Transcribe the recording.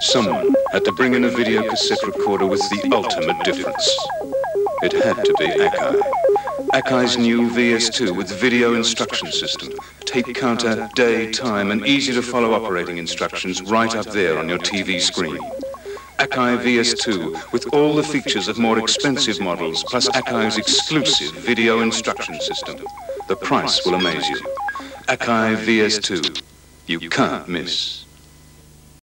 Someone had to bring in a video cassette recorder with the ultimate difference. It had to be Akai. Akai's new VS2 with video instruction system, tape counter, day, time, and easy to follow operating instructions right up there on your TV screen. Akai VS2 with all the features of more expensive models plus Akai's exclusive video instruction system. The price will amaze you. Akai VS2. You can't miss.